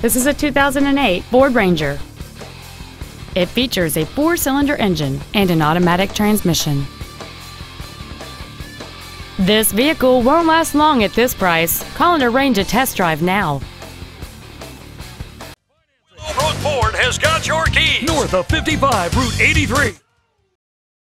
This is a 2008 Ford Ranger. It features a four-cylinder engine and an automatic transmission. This vehicle won't last long at this price. Call and arrange a test drive now. Ford has got your keys. North of 55, Route 83.